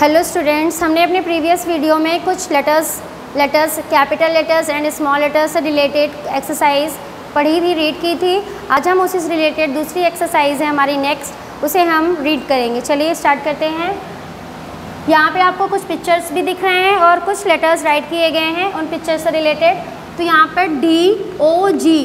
Hello students हमने अपने previous video में कुछ letters letters capital letters and small letters से रिलेटेड एक्सरसाइज पढ़ी थी रीड की थी। आज हम उसी से रिलेटेड दूसरी एक्सरसाइज है हमारी नेक्स्ट उसे हम रीड करेंगे। चलिए स्टार्ट करते हैं। यहाँ पे आपको कुछ पिक्चर्स भी दिख रहे हैं और कुछ लेटर्स राइट किए गए हैं उन पिक्चर्स से रिलेटेड तो यहाँ पर D O G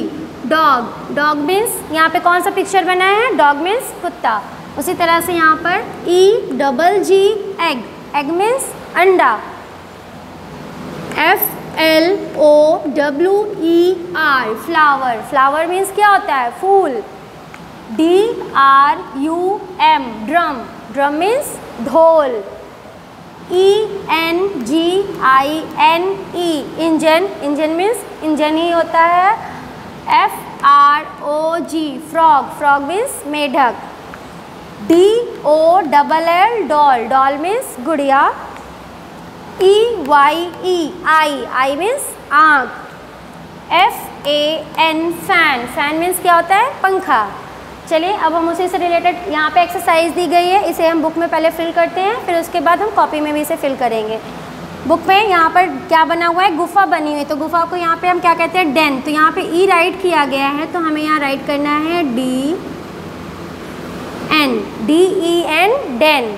dog dog means यहाँ पे कौन सा पिक्चर बना है? डॉग मीन्स कुत्ता। उसी तरह से यहाँ पर E double G egg egg means अंडा. F L O W E R flower flower means क्या होता है? फूल. D R U M drum drum means ढोल. E N G I N E engine. Engine means engine ही होता है. F R O G frog frog means मेढक. D O double L doll doll means गुड़िया E Y E eye eye means आँख. F A N fan fan means क्या होता है? पंखा. चलिए, अब हम उसी से रिलेटेड यहाँ पे एक्सरसाइज दी गई है। इसे हम बुक में पहले फिल करते हैं, फिर उसके बाद हम कॉपी में भी इसे फिल करेंगे। बुक में यहाँ पर क्या बना हुआ है? गुफा बनी हुई तो गुफा को यहाँ पे हम क्या कहते हैं? डेन तो यहाँ पे ई राइट किया गया है तो हमें यहाँ राइट करना है D D E N den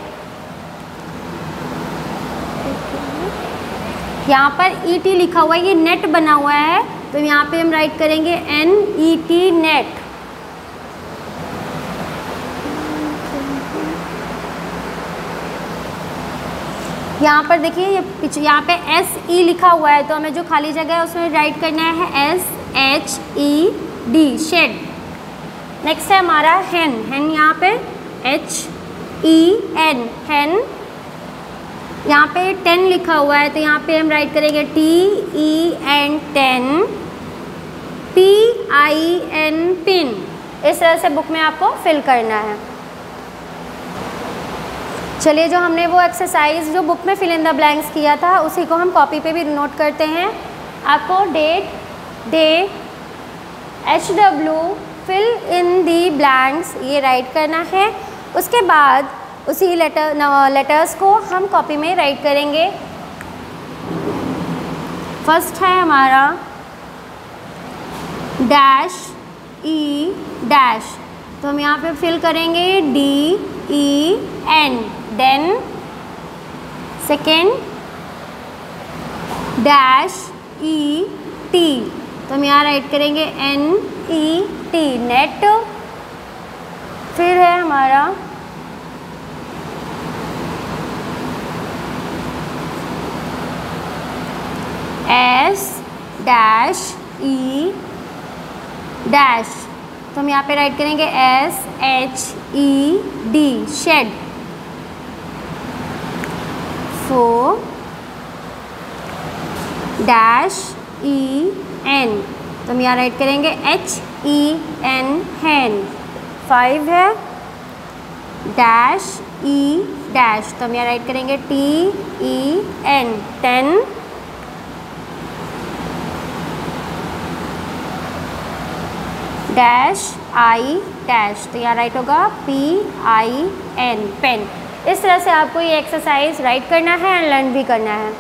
यहाँ पर ई टी लिखा हुआ है, ये नेट बना हुआ है तो यहाँ पे हम राइट करेंगे एन ई टी नेट यहाँ पर देखिए, ये पीछे, यहाँ पे एस ई लिखा हुआ है तो हमें जो खाली जगह है, उसमें राइट करना है S H E D shed next है हमारा हैन हैन यहाँ पे एच ई एन हैन यहाँ पे टेन लिखा हुआ है तो यहाँ पे हम राइट करेंगे T E N ten P I N pin इस तरह से बुक में आपको फिल करना है। चलिए, जो हमने वो एक्सरसाइज जो बुक में फिल इन द ब्लैंक्स किया था, उसी को हम कॉपी पे भी नोट करते हैं। आपको date day H W fill in the blanks ये राइट करना है। उसके बाद उसी लेटर लेटर्स को हम कॉपी में राइट करेंगे। फ़र्स्ट है हमारा डैश ई डैश तो हम यहाँ पे फिल करेंगे D E N den second dash E T तो हम यहाँ राइट करेंगे एन ई टी नेट फिर है हमारा एस डैश ई डैश तो हम यहाँ पे राइट करेंगे S H E D shed four dash E N तो हम यहाँ राइट करेंगे H E N hen five है. डैश ई डैश तो हम यहाँ राइट करेंगे T E N ten dash I dash तो यहाँ राइट होगा पी आई एन पेन इस तरह से आपको ये एक्सरसाइज राइट करना है एंड लर्न भी करना है।